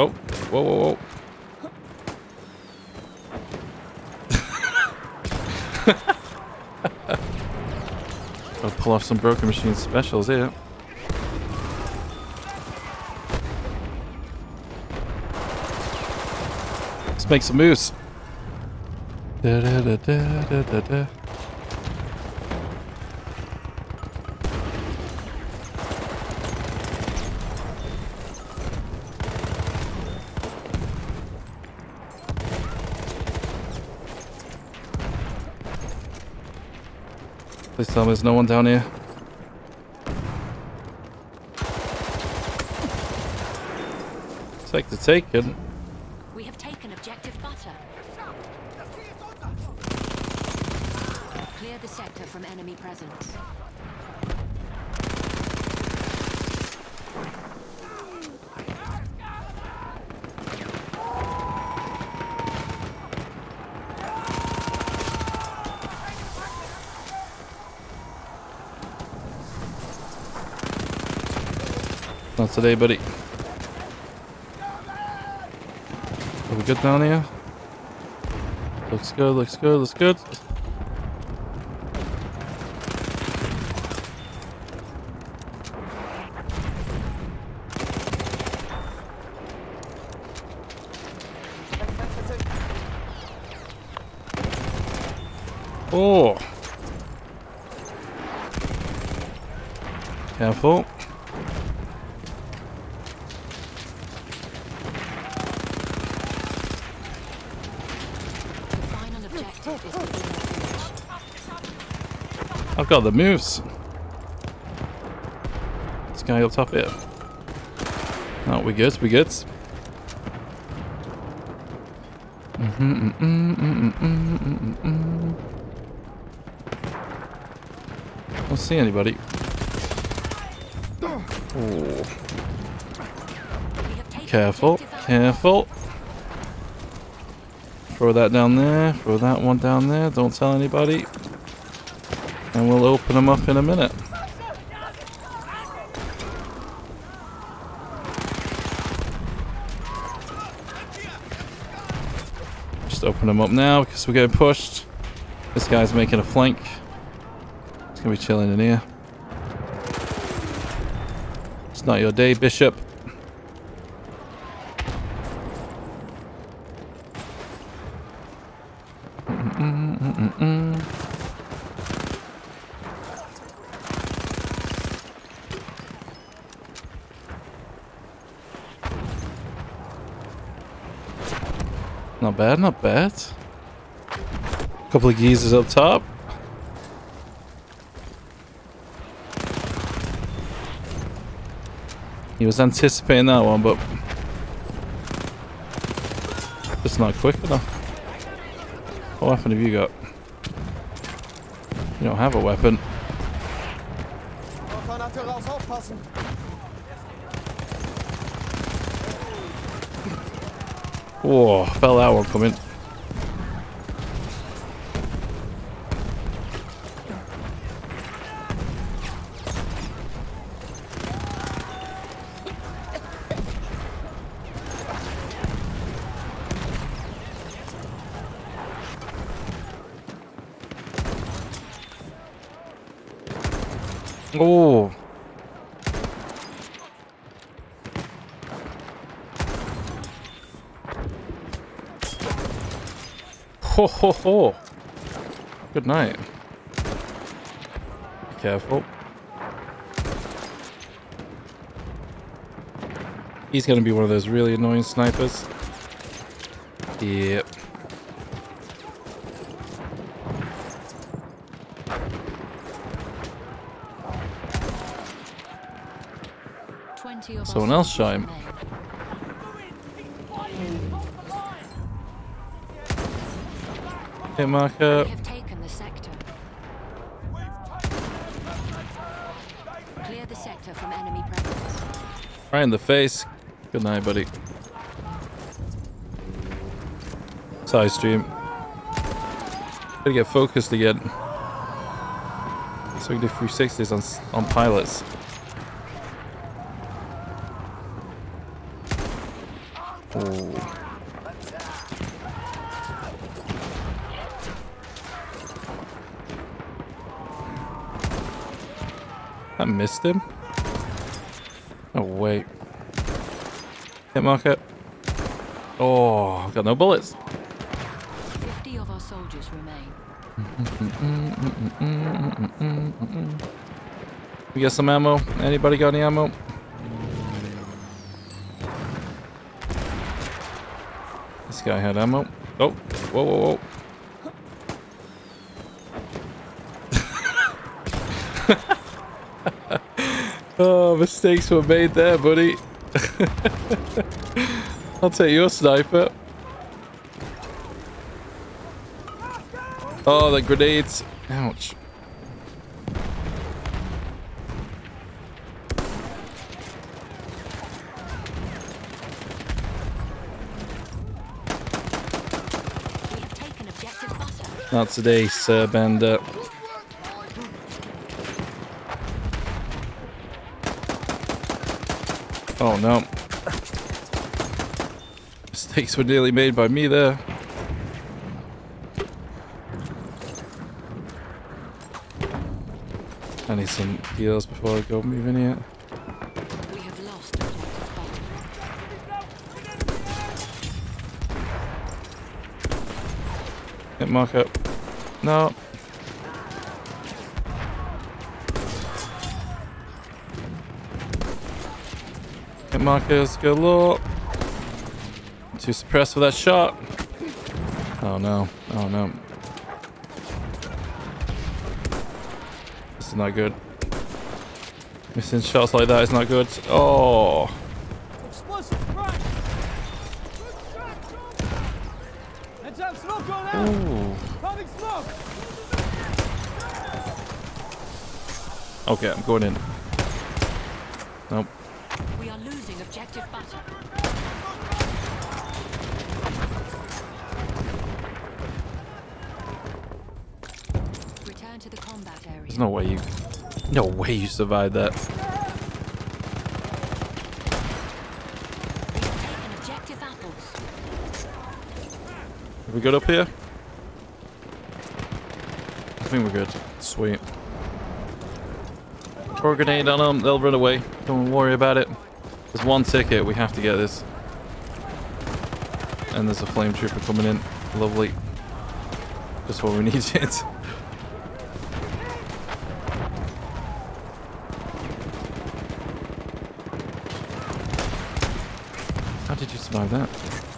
Oh, whoa, whoa, whoa. I'll pull off some Broken Machine specials here. Let's make some moves. Da, da, da, Please tell me there's no one down here. Take the taken. We have taken objective butter. Clear the sector from enemy presence. Not today, buddy. Are we good down here? Looks good, looks good, looks good. Oh! Careful. The final objective is within reach. I've got the moves. This guy up top here. Oh, we good, we good. Mm, mm, mm, mm, mm, mm, mm. Don't see anybody. Oh, careful, careful. Throw that down there, throw that one down there, don't tell anybody. And we'll open them up in a minute. Just open them up now because we're getting pushed. This guy's making a flank. He's gonna be chilling in here. It's not your day, Bishop. Not bad, not bad. Couple of geezers up top. He was anticipating that one, but just not quick enough. What weapon have you got? You don't have a weapon. Whoa, felt that one coming. Oh. Ho ho ho. Good night. Be careful. He's gonna be one of those really annoying snipers. Yep. Someone else shot him. remain. Hit marker. We have taken the sector. Clear the sector from enemy presence. Right in the face. Good night, buddy. Side stream. Gotta get focused again. So we can do 360s on, on pilots. Oh. I missed him? Oh, wait. Hit marker. Oh, I've got no bullets. 50 of our soldiers remain. We get some ammo. Anybody got any ammo? This guy had ammo. Oh, whoa, whoa, whoa. Oh, mistakes were made there, buddy. I'll take your sniper. Oh, the grenades. Ouch. We have taken objective butter. Not today, Sir Bandit. Oh no. Mistakes were nearly made by me there. I need some heals before I go moving here. We have lost. Hit mark up. No. Hit markers galore. Too suppressed for that shot. Oh no. Oh no. This is not good. Missing shots like that is not good. Oh. Explosive, right! Good shot, Tom! Let's have smoke going out! Ooh. Okay, I'm going in. Nope. We are losing objective butter. Return to the combat area. There's no way you... No way you survived that. We have taken objective apples. Are we good up here? I think we're good. Sweet. Throw a grenade on them, they'll run away. Don't worry about it. There's one ticket, we have to get this. And there's a flame trooper coming in. Lovely. Just what we needed. How did you survive that?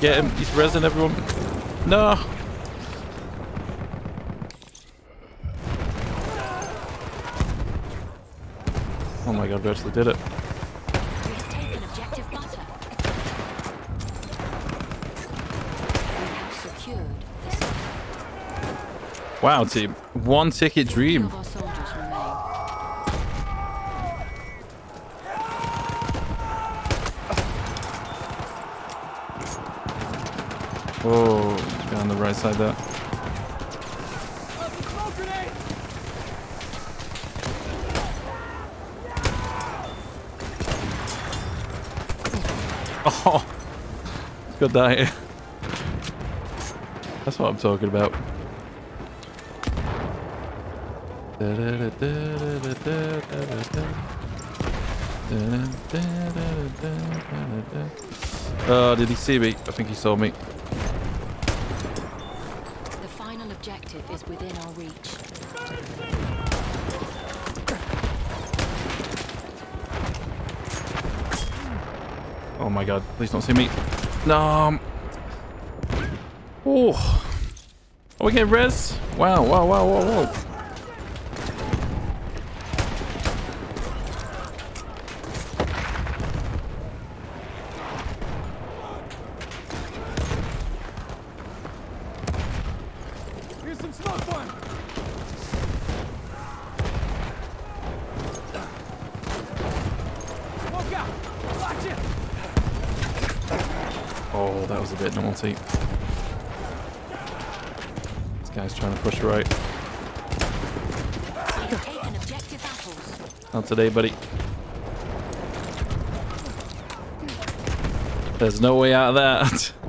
Get him. He's resin everyone. No. Oh my god, we actually did it. Wow, team. One ticket dream. of our soldiers remain. Whoa. Guy on the right side there. Oh. Got that. That's what I'm talking about. Oh, did he see me? I think he saw me. Within our reach. Oh my god, please don't see me. No. Oh. Oh, we get res? Wow, wow, wow, whoa, whoa. Here's some smoke for him! Smoke out! Watch it! Was a bit naughty. This guy's trying to push right. Not today, buddy. There's no way out of that.